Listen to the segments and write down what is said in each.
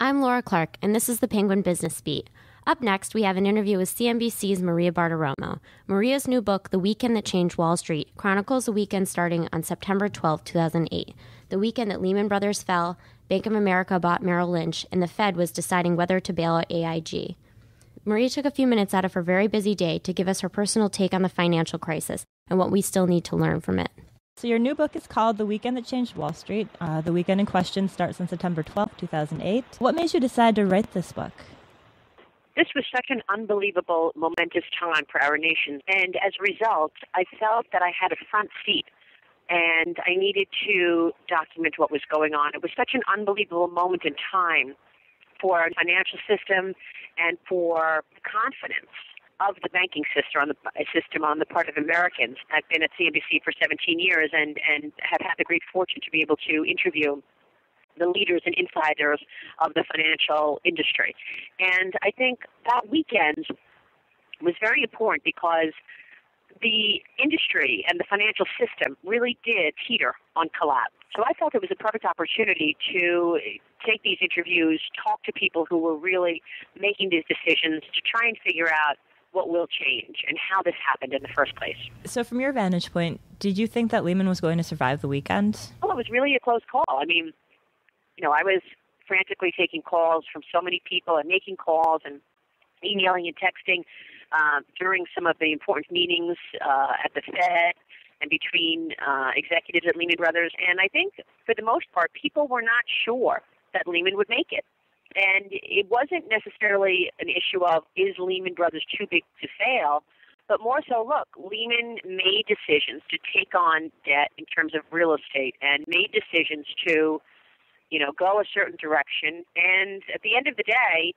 I'm Laura Clark, and this is the Penguin Business Beat. Up next, we have an interview with CNBC's Maria Bartiromo. Maria's new book, The Weekend That Changed Wall Street, chronicles a weekend starting on September 12, 2008, the weekend that Lehman Brothers fell, Bank of America bought Merrill Lynch, and the Fed was deciding whether to bail out AIG. Maria took a few minutes out of her very busy day to give us her personal take on the financial crisis and what we still need to learn from it. So, your new book is called The Weekend That Changed Wall Street. Uh, the weekend in question starts on September 12, 2008. What made you decide to write this book? This was such an unbelievable, momentous time for our nation. And as a result, I felt that I had a front seat and I needed to document what was going on. It was such an unbelievable moment in time for our financial system and for confidence of the banking system on the uh, system on the part of Americans. I've been at CNBC for 17 years and and have had the great fortune to be able to interview the leaders and insiders of the financial industry. And I think that weekend was very important because the industry and the financial system really did teeter on collapse. So I felt it was a perfect opportunity to take these interviews, talk to people who were really making these decisions to try and figure out what will change and how this happened in the first place. So, from your vantage point, did you think that Lehman was going to survive the weekend? Well, it was really a close call. I mean, you know, I was frantically taking calls from so many people and making calls and emailing and texting uh, during some of the important meetings uh, at the Fed and between uh, executives at Lehman Brothers. And I think, for the most part, people were not sure that Lehman would make it. And it wasn't necessarily an issue of is Lehman Brothers too big to fail, but more so, look, Lehman made decisions to take on debt in terms of real estate and made decisions to, you know, go a certain direction. And at the end of the day,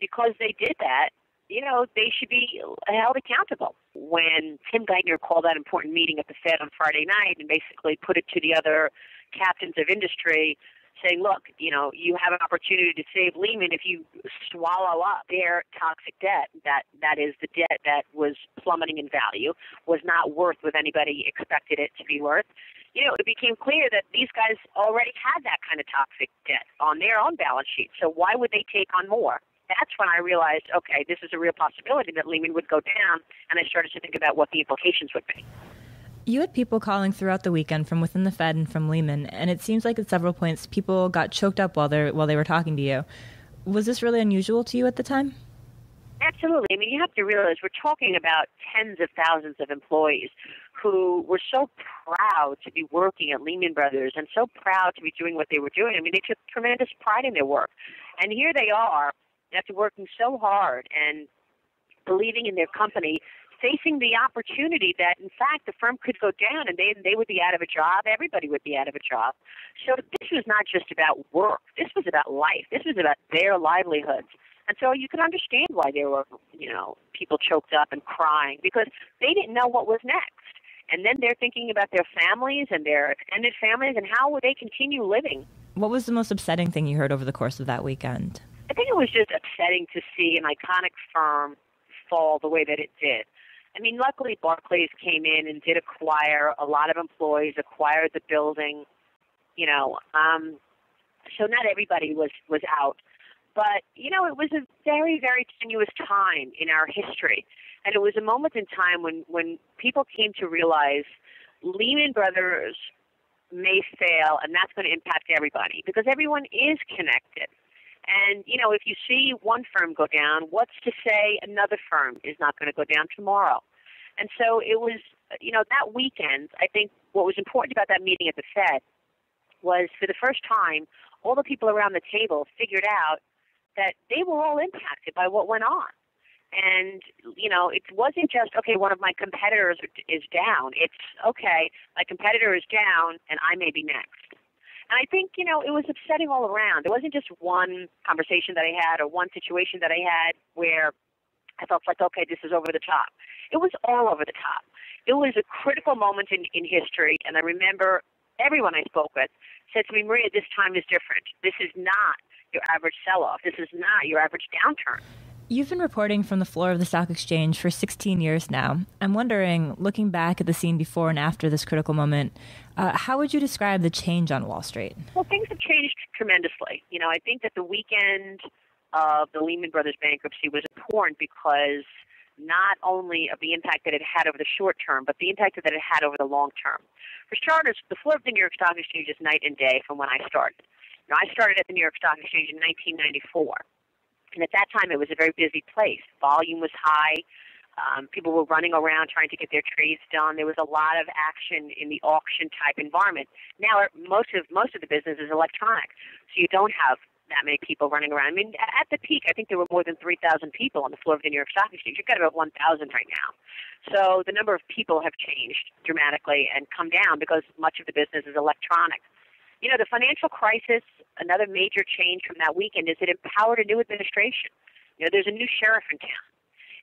because they did that, you know, they should be held accountable. When Tim Geithner called that important meeting at the Fed on Friday night and basically put it to the other captains of industry, saying, look, you know, you have an opportunity to save Lehman if you swallow up their toxic debt. That that is the debt that was plummeting in value, was not worth what anybody expected it to be worth. You know, it became clear that these guys already had that kind of toxic debt on their own balance sheet. So why would they take on more? That's when I realized, okay, this is a real possibility that Lehman would go down, and I started to think about what the implications would be. You had people calling throughout the weekend from within the Fed and from Lehman, and it seems like at several points people got choked up while they while they were talking to you. Was this really unusual to you at the time? Absolutely. I mean, you have to realize we're talking about tens of thousands of employees who were so proud to be working at Lehman Brothers and so proud to be doing what they were doing. I mean, they took tremendous pride in their work. And here they are, after working so hard and believing in their company, facing the opportunity that, in fact, the firm could go down and they they would be out of a job. Everybody would be out of a job. So this was not just about work. This was about life. This was about their livelihoods. And so you can understand why there were, you know, people choked up and crying because they didn't know what was next. And then they're thinking about their families and their extended families and how would they continue living. What was the most upsetting thing you heard over the course of that weekend? I think it was just upsetting to see an iconic firm fall the way that it did. I mean, luckily Barclays came in and did acquire a lot of employees, acquired the building, you know. Um, so not everybody was was out, but you know, it was a very very tenuous time in our history, and it was a moment in time when when people came to realize Lehman Brothers may fail, and that's going to impact everybody because everyone is connected. And, you know, if you see one firm go down, what's to say another firm is not going to go down tomorrow? And so it was, you know, that weekend, I think what was important about that meeting at the Fed was for the first time, all the people around the table figured out that they were all impacted by what went on. And, you know, it wasn't just, okay, one of my competitors is down. It's, okay, my competitor is down and I may be next. And I think, you know, it was upsetting all around. It wasn't just one conversation that I had or one situation that I had where I felt like, okay, this is over the top. It was all over the top. It was a critical moment in, in history, and I remember everyone I spoke with said to me, Maria, this time is different. This is not your average sell off. This is not your average downturn. You've been reporting from the floor of the stock exchange for 16 years now. I'm wondering, looking back at the scene before and after this critical moment, uh, how would you describe the change on Wall Street? Well, things have changed tremendously. You know, I think that the weekend of the Lehman Brothers bankruptcy was important because not only of the impact that it had over the short term, but the impact that it had over the long term. For starters, the floor of the New York Stock Exchange is night and day from when I started. Now, I started at the New York Stock Exchange in 1994. And at that time, it was a very busy place. Volume was high. Um, people were running around trying to get their trades done. There was a lot of action in the auction type environment. Now, most of most of the business is electronic, so you don't have that many people running around. I mean, at the peak, I think there were more than 3,000 people on the floor of the New York Stock Exchange. You've got about 1,000 right now. So the number of people have changed dramatically and come down because much of the business is electronic. You know, the financial crisis, another major change from that weekend is it empowered a new administration. You know, there's a new sheriff in town.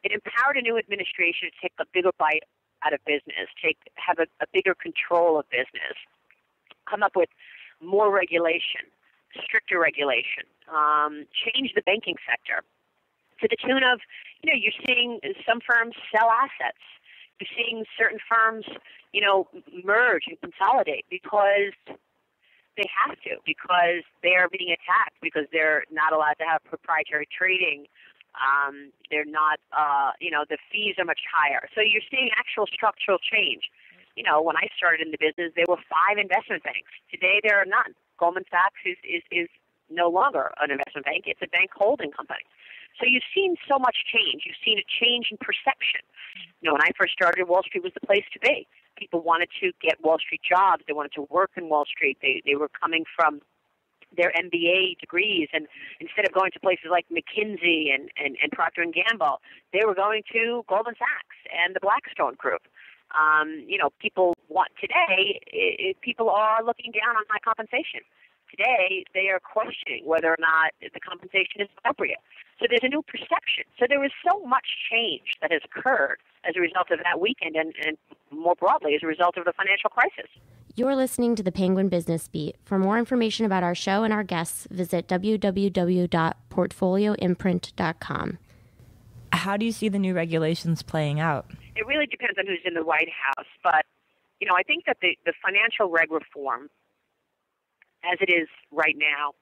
It empowered a new administration to take a bigger bite out of business, take have a, a bigger control of business, come up with more regulation, stricter regulation, um, change the banking sector to the tune of, you know, you're seeing some firms sell assets. You're seeing certain firms, you know, merge and consolidate because they have to because they are being attacked because they're not allowed to have proprietary trading. Um, they're not, uh, you know, the fees are much higher. So you're seeing actual structural change. You know, when I started in the business, there were five investment banks. Today, there are none. Goldman Sachs is, is, is no longer an investment bank; it's a bank holding company. So you've seen so much change. You've seen a change in perception. You know, when I first started, Wall Street was the place to be people wanted to get Wall Street jobs. They wanted to work in Wall Street. They they were coming from their MBA degrees, and instead of going to places like McKinsey and, and, and Procter and Gamble, they were going to Goldman Sachs and the Blackstone Group. Um, you know, people want today. It, people are looking down on high compensation. Today, they are questioning whether or not the compensation is appropriate. So there's a new perception. So there is so much change that has occurred as a result of that weekend and, and more broadly as a result of the financial crisis. You're listening to the Penguin Business Beat. For more information about our show and our guests, visit www.portfolioimprint.com. How do you see the new regulations playing out? It really depends on who's in the White House, but you know, I think that the, the financial reg reform, as it is right now,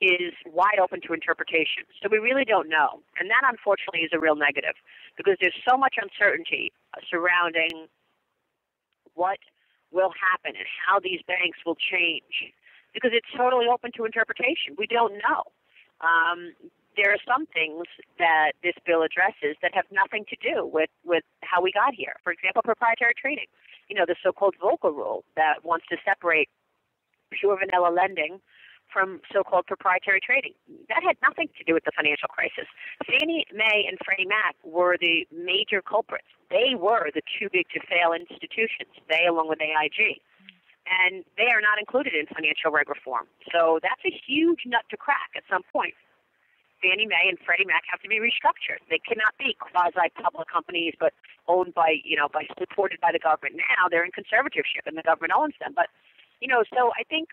is wide open to interpretation. So we really don't know. And that, unfortunately, is a real negative because there's so much uncertainty surrounding what will happen and how these banks will change because it's totally open to interpretation. We don't know. Um, there are some things that this bill addresses that have nothing to do with, with how we got here. For example, proprietary trading. You know, the so called Volcker rule that wants to separate pure vanilla lending from so-called proprietary trading. That had nothing to do with the financial crisis. Fannie Mae and Freddie Mac were the major culprits. They were the too big to fail institutions. They, along with AIG, and they are not included in financial reg reform. So that's a huge nut to crack at some point. Fannie Mae and Freddie Mac have to be restructured. They cannot be quasi-public companies, but owned by, you know, by supported by the government. Now they're in conservatorship, and the government owns them. But, you know, so I think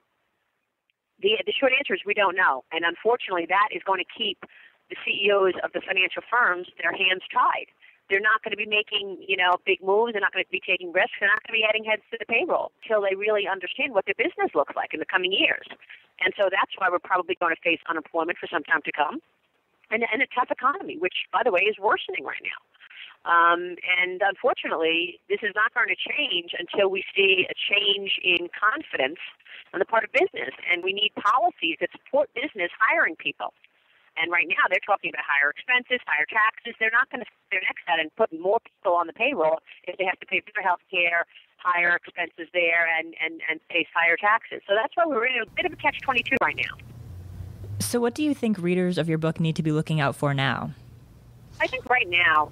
the the short answer is we don't know, and unfortunately, that is going to keep the CEOs of the financial firms their hands tied. They're not going to be making, you know, big moves. They're not going to be taking risks. They're not going to be adding heads to the payroll until they really understand what their business looks like in the coming years. And so that's why we're probably going to face unemployment for some time to come, and, and a tough economy, which, by the way, is worsening right now. Um, and unfortunately, this is not going to change until we see a change in confidence on the part of business. And we need policies that support business hiring people. And right now, they're talking about higher expenses, higher taxes. They're not going to their necks out and put more people on the payroll if they have to pay for health care, higher expenses there, and, and, and face higher taxes. So that's why we're in a bit of a catch 22 right now. So, what do you think readers of your book need to be looking out for now? I think right now,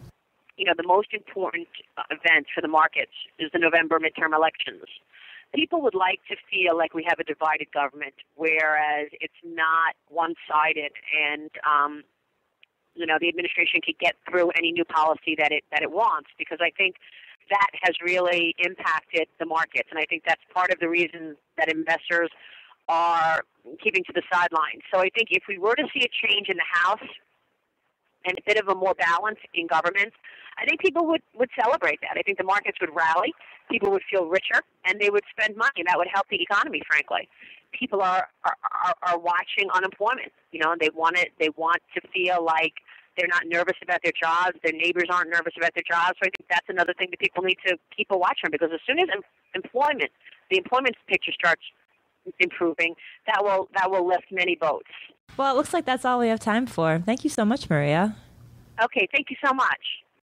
you know, the most important uh, event for the markets is the November midterm elections people would like to feel like we have a divided government, whereas it's not one-sided, and um, you know the administration could get through any new policy that it that it wants. Because I think that has really impacted the markets, and I think that's part of the reason that investors are keeping to the sidelines. So I think if we were to see a change in the House, and a bit of a more balance in government, I think people would, would celebrate that. I think the markets would rally, people would feel richer, and they would spend money, and that would help the economy, frankly. People are, are, are, are watching unemployment, you know, and they want it, they want to feel like they're not nervous about their jobs, their neighbors aren't nervous about their jobs. So I think that's another thing that people need to keep a watch on because as soon as employment, the employment picture starts improving, that will that will lift many boats. Well, it looks like that's all we have time for. Thank you so much, Maria. Okay, thank you so much.